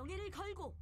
명예를 걸고